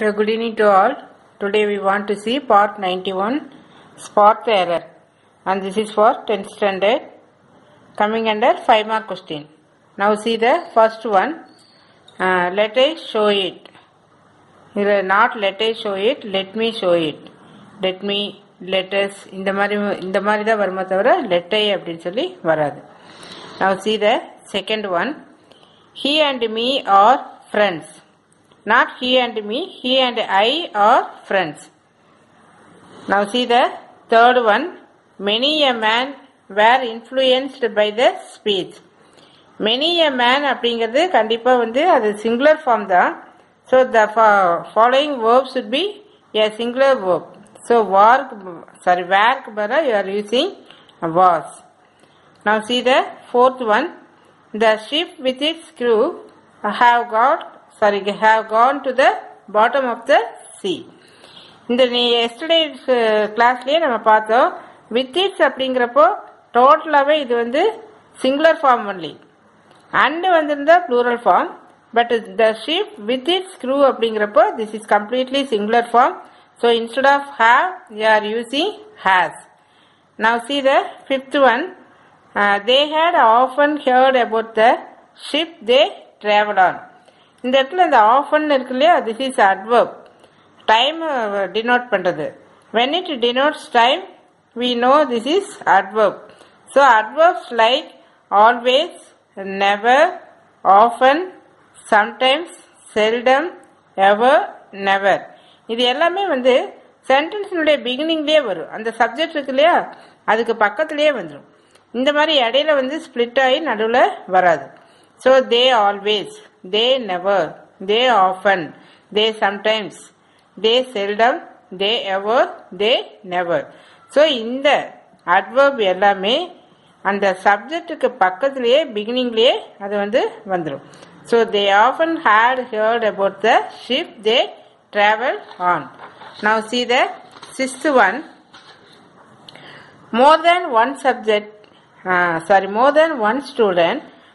So good evening to all. Today we want to see part 91 spot the error and this is for 10th standard coming under 5 mark question. Now see the first one. Uh, let us show it. Here not let us show it, let me show it. Let me, let us இந்த மாதிரி இந்த மாதிரி தான் வருமே தவிர let I அப்படின்னு சொல்லி வராது. Now see the second one. He and me are friends. Not he and me, he and I are friends. Now see the third one. Many a man were influenced by the speech. Many a man அப்படிங்கிறது கண்டிப்பா வந்து அது singular form தான் so the following verb should B A singular verb so வார்க்கு sorry வேர்க்கு பதிலாக you are using was Now see the fourth one. The ship with its crew have got sorry have gone to the bottom of the sea. இந்த நீ yesterday கிளாஸ்லயே நம்ம பார்த்தோம் with it's அப்படிங்கிறப்போ டோட்டலாவே இது வந்து singular form only and வந்திருந்தா plural form but the ship with it's crew அப்படிங்கிறப்போ this is completely singular form so instead of have you are using has Now see the fifth one. Uh, they had often heard about the ship they traveled on. இந்த இடத்துல இந்த often இருக்கு இல்லையா? This is adverb time denote பண்ணுறது when it denotes time we know this is adverb so adverbs like always never often sometimes seldom ever never இது எல்லாமே வந்து சென்டென்ஸினுடைய பிகினிங்லேயே வரும். அந்த சப்ஜெக்ட் இருக்கு இல்லையா? அதுக்கு பக்கத்துலேயே வந்துடும் இந்த மாதிரி இடையில வந்து ஸ்பிளிட் ஆகி நடுவில் வராது. So they always they never they often they sometimes they seldom they ever they never so இந்த அட்வர்ப் எல்லாமே அந்த சப்ஜெக்டுக்கு பக்கத்திலேயே பிகினிங்லேயே அது வந்து வந்துடும் so they often had heard about the ship they travel on. Now see the sixth one. More than one subject, uh, sorry, more than one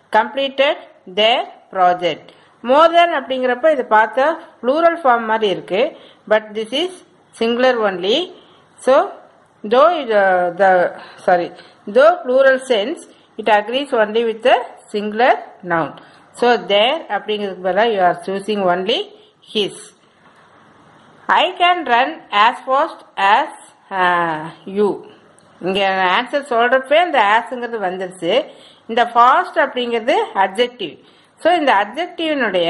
student completed their project. மோர் தென் அப்படிங்கிறப்ப இது பார்த்தா ப்ளூரல் ஃபார்ம் மாதிரி இருக்கு but this is singular only so though the sorry though plural sense it agrees only with the singular noun so there அப்படிங்கிறதுக்கு பதிலாக you are choosing only his I can run as fast as you இங்க answer சொல்றப்பே அந்த ஆஸ்ங்கிறது வந்துருச்சு இந்த fast அப்படிங்கிறது objective so இந்த அப்ஜெக்டிவ்னுடைய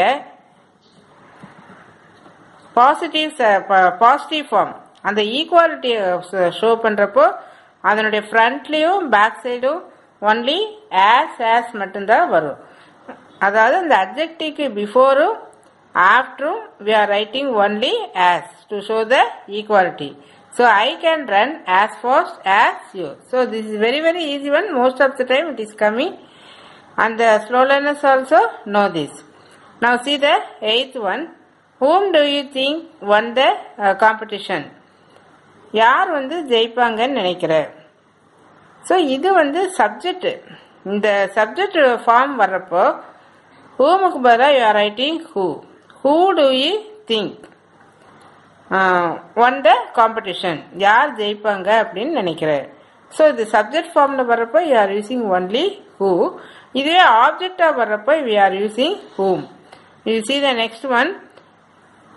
positive positive form அந்த ஈக்குவாலிட்டியை ஷோ பண்ணுறப்போ அதனுடைய ஃப்ரண்ட்லேயும் பேக் சைடும் ஒன்லி ஆஸ் ஆஸ் மட்டும்தான் வரும். அதாவது அந்த அப்ஜெக்டிவ்க்கு பிஃபோரும் ஆஃப்டரும் we are writing only as to show the equality So I can run as fast as you. So this is very very easy one. Most of the time it is coming and the slow learners also know this. Now see the eighth one. Whom do you think won the uh, competition? யார் வந்து ஜெயிப்பாங்கன்னு நினைக்கிற so இது வந்து subject இந்த subject form வர்றப்போ ஹூமுக்கு பதிலாக you are writing who who do you think won the competition யார் ஜெயிப்பாங்க அப்படின்னு நினைக்கிறேன். ஸோ இது சப்ஜெக்ட் ஃபார்ம்ல வர்றப்போ you are using only who இதுவே ஆப்ஜெக்டா வர்றப்போ we are using whom you see the next one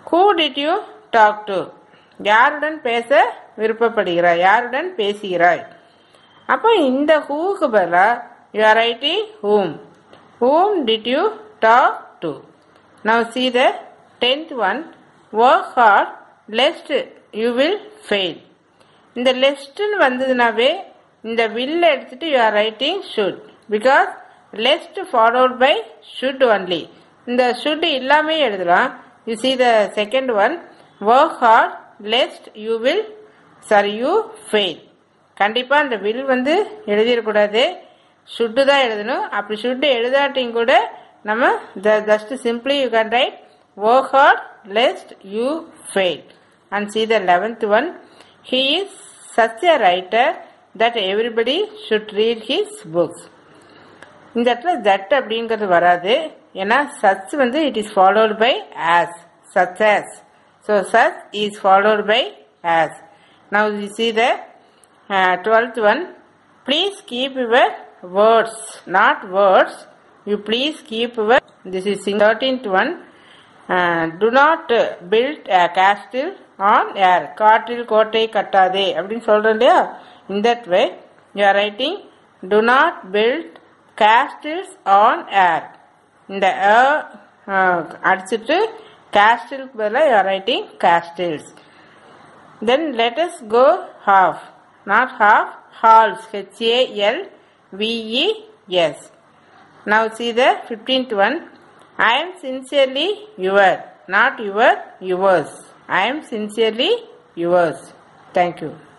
who did you talk to யாருடன் பேச விருப்பப்படுகிறாய்? யாருடன் பேசுகிறாய்? அப்போ இந்த ஹூக்கு பதிலாக you are writing whom whom did you talk to now see the tenth one work hard lest you will fail இந்த லெஸ்ட்னு வந்ததுனாவே இந்த வில்ல எடுத்துட்டு you are writing should because lest followed by should only இந்த ஷுட் இல்லாமே எழுதலாம். You see the second one work hard lest you will sorry you fail கண்டிப்பாக அந்த வில் வந்து எழுதிடக்கூடாது ஷுட்டு தான் எழுதணும். அப்படி ஷுட்டு எழுதாட்டியும் கூட நம்ம just simply you can write work hard lest you fail and see the eleventh one he is such a writer that everybody should read his books இந்த இடத்துல தட் அப்படிங்கிறது வராது ஏன்னா சச் வந்து it is followed by as such as so So such is followed by as. Now you see the uh, twelfth one. Please keep your words, not words. You please keep your. This is thirteenth one. Uh, do not uh, build a castle on air. காற்றில் கோட்டை கட்டாதே அப்படின்னு சொல்றோம் இல்லையா in that way you are writing do not build castles on air இந்த air uh, அடிச்சிட்டு castle பதிலா you are writing castles then let us go half not half halls h a l v e s now see the 15th one I am sincerely your, not your, yours. I am sincerely yours. Thank you.